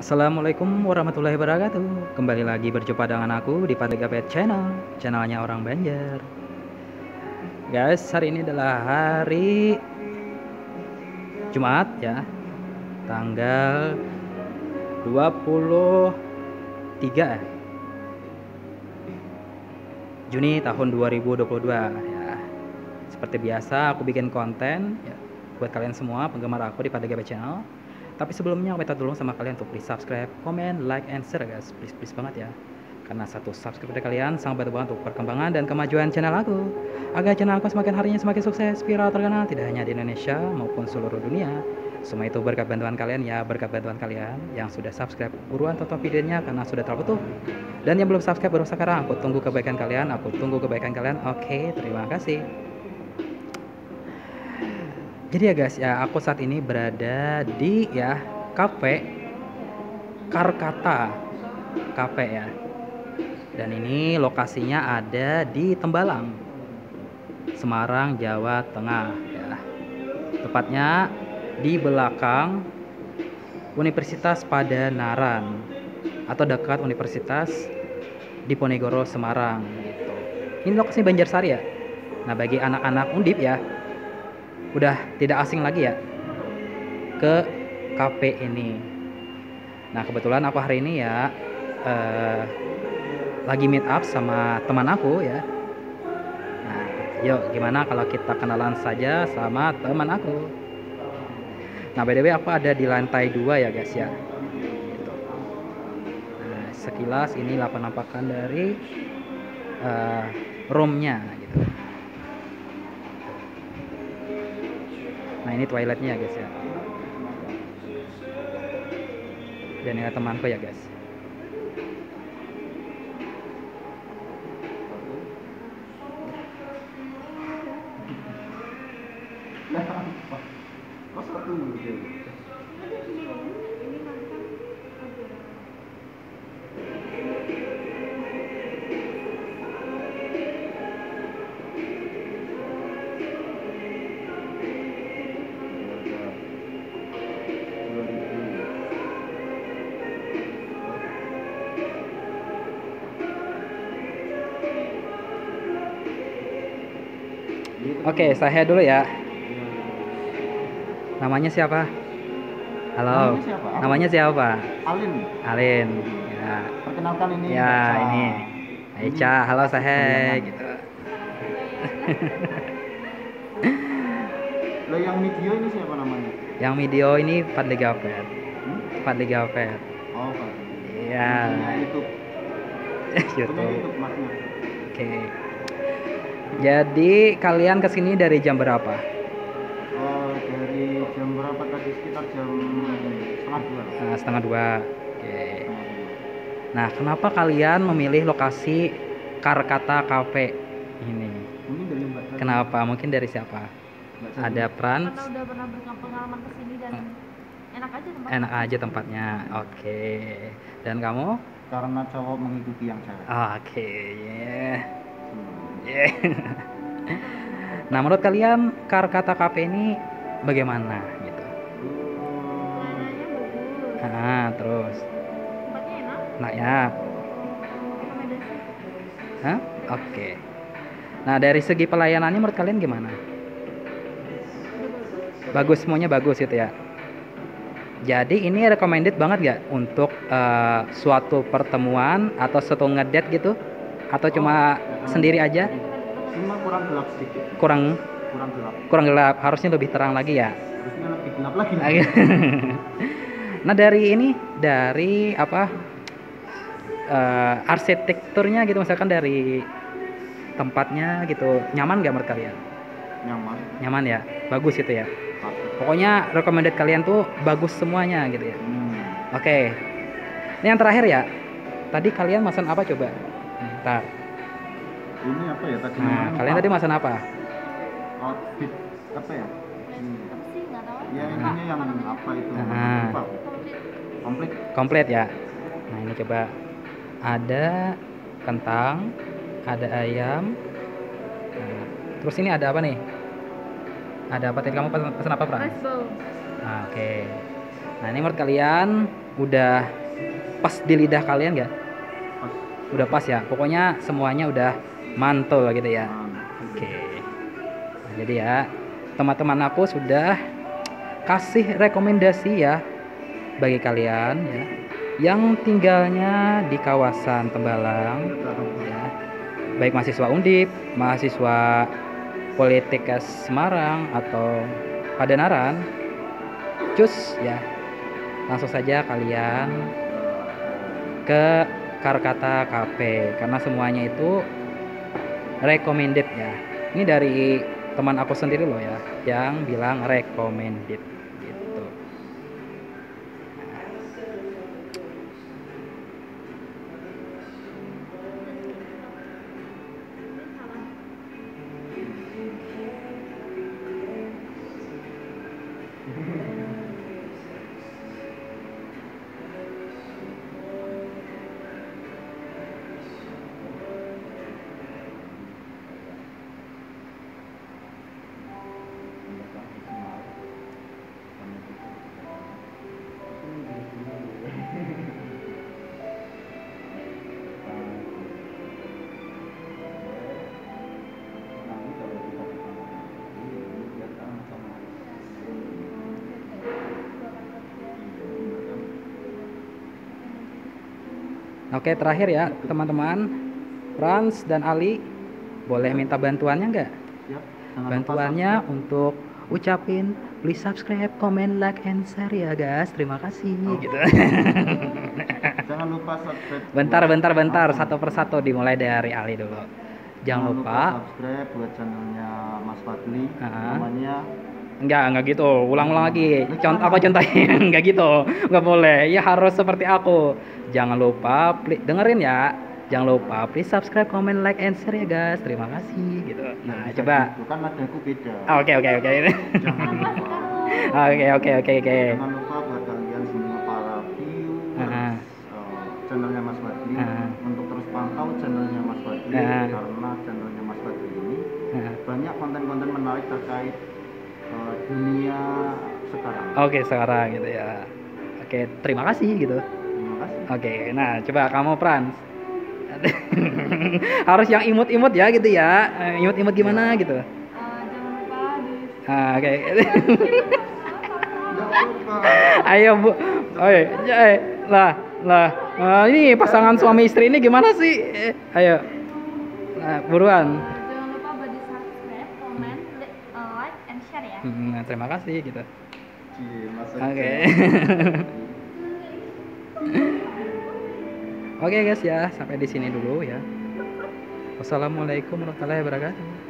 Assalamualaikum warahmatullahi wabarakatuh. Kembali lagi berjumpa dengan aku di Padega Pet Channel Channelnya orang Banjar. Guys, hari ini adalah hari Jumat ya Tanggal 23 ya Juni tahun 2022 ya. Seperti biasa aku bikin konten ya, Buat kalian semua penggemar aku di Padega Pet Channel tapi sebelumnya aku minta tolong sama kalian untuk please subscribe, comment, like, and share guys. Please please banget ya. Karena satu subscribe dari kalian sangat bantu untuk perkembangan dan kemajuan channel aku. Agar channel aku semakin harinya semakin sukses, viral terkenal tidak hanya di Indonesia maupun seluruh dunia. Semua itu berkat bantuan kalian ya, berkat bantuan kalian yang sudah subscribe. Buruan tonton videonya karena sudah terlalu tuh. Dan yang belum subscribe baru sekarang, aku tunggu kebaikan kalian, aku tunggu kebaikan kalian. Oke, terima kasih. Jadi ya guys, ya aku saat ini berada di ya kafe Karkata Cafe ya. Dan ini lokasinya ada di Tembalang, Semarang, Jawa Tengah ya. Tepatnya di belakang Universitas Padanaran atau dekat Universitas Diponegoro Semarang gitu. Ini lokasi Banjarsari ya. Nah, bagi anak-anak Undip ya, udah tidak asing lagi ya ke kafe ini. Nah kebetulan aku hari ini ya uh, lagi meet up sama teman aku ya. Nah yuk gimana kalau kita kenalan saja sama teman aku. Nah way aku ada di lantai dua ya guys ya. Gitu. Nah, sekilas ini penampakan dari uh, roomnya gitu. Ini toiletnya ya guys ya. Dan ini temanku ya guys. Oke, saya dulu ya. Namanya siapa? Halo. Namanya siapa? Apa? Namanya siapa? Alin. Alin. Ya. Perkenalkan ini. Ya, Aicha. ini. Aicha, halo Kemudian- gitu. Lo yang video ini siapa namanya? Yang video ini Fadli Gafet. Hmm? Fadli Gafet. Oh, Pak. Iya. YouTube. YouTube. YouTube. Oke. Jadi kalian ke sini dari jam berapa? Oh, dari jam berapa tadi? Sekitar jam setengah dua. Nah, setengah dua. Oke. Dua. Nah, kenapa kalian memilih lokasi Karkata Cafe ini? Mungkin dari Mbak Sari. Kenapa? Mungkin dari siapa? Mbak. Ada Frans. karena udah pernah berpengalaman ke sini dan enak aja tempat Enak aja tempatnya. Oke. Dan kamu? Karena cowok mengikuti yang cewek. Oke. yeah. Hmm. Yeah. nah, menurut kalian Karkata Cafe ini bagaimana gitu? Nah, terus. Nah, ya. Hah? Oke. Nah, dari segi pelayanannya menurut kalian gimana? bagus semuanya bagus gitu ya. Jadi ini recommended banget gak untuk eh, suatu pertemuan atau suatu ngedate gitu? Atau cuma sendiri aja? Cuma kurang gelap sedikit. Kurang Kurang gelap. kurang gelap, harusnya lebih terang lagi ya. Harusnya lebih gelap lagi. nah dari ini dari apa eh, arsitekturnya gitu misalkan dari tempatnya gitu nyaman gak menurut kalian? Nyaman. Nyaman ya, bagus gitu ya. Pokoknya recommended kalian tuh bagus semuanya gitu ya. Hmm. Oke. Ini yang terakhir ya. Tadi kalian pesan apa coba? Ntar. Ini apa ya tadi? Nah, kalian lupa. tadi pesan apa? outfit apa ya? Hmm. apa Ya intinya yang apa itu? Ah. Lupa. Komplit. Komplit ya. Nah, ini coba ada kentang, ada ayam. Nah, terus ini ada apa nih? Ada apa tadi kamu pesan, pesan apa, Pras? Nah, oke. Nah ini menurut kalian udah pas di lidah kalian nggak? Udah pas ya. Pokoknya semuanya udah mantul gitu ya. Oke. Nah, jadi ya teman-teman aku sudah kasih rekomendasi ya bagi kalian ya yang tinggalnya di kawasan Tembalang ya baik mahasiswa Undip, mahasiswa Politik Semarang atau Padanaran cus ya langsung saja kalian ke Karkata Cafe karena semuanya itu recommended ya. Ini dari teman aku sendiri loh ya yang bilang recommended Oke terakhir ya teman-teman Franz dan Ali boleh minta bantuannya nggak? Jangan lupa Bantuannya untuk ucapin please subscribe, comment, like, and share ya guys. Terima kasih. Gitu. subscribe. Jangan lupa subscribe. bentar, bentar, bentar. Satu persatu dimulai dari Ali dulu. Jangan lupa. subscribe buat channelnya Mas Fadli. Ah. Namanya Enggak, enggak gitu. Ulang-ulang lagi. Contoh aku contohin. Enggak gitu. Enggak boleh. Ya harus seperti aku. Jangan lupa pli- dengerin ya. Jangan lupa please subscribe, comment, like, and share ya guys. Terima kasih gitu. Nah, coba. gitu, kan nadaku beda. Oke, oke, oke. Jangan lupa. Oke, oke, oke, oke. Jangan lupa buat kalian semua para viewers Ah. eh, channelnya Mas Fadli Ah. untuk terus pantau channelnya Mas Fadli Ah. karena channelnya Mas Fadli ini Nah, banyak konten-konten menarik terkait eh, dunia sekarang. Oke, sekarang gitu ya. Oke, terima kasih gitu. Oke, nah coba kamu Frans. Harus yang imut-imut ya gitu ya. Eh, Imut-imut gimana gitu. Eh, jangan lupa di Ah, Oke. Jangan lupa. Ayo Bu. Oi, eh, lah, lah. Eh, ini pasangan suami istri ini gimana sih? Eh, ayo. Nah, buruan. jangan lupa buat di subscribe, comment, li- like, and share ya. Hmm, terima kasih gitu. Cie, masa Oke. Oke guys ya, sampai di sini dulu ya. Wassalamualaikum warahmatullahi wabarakatuh.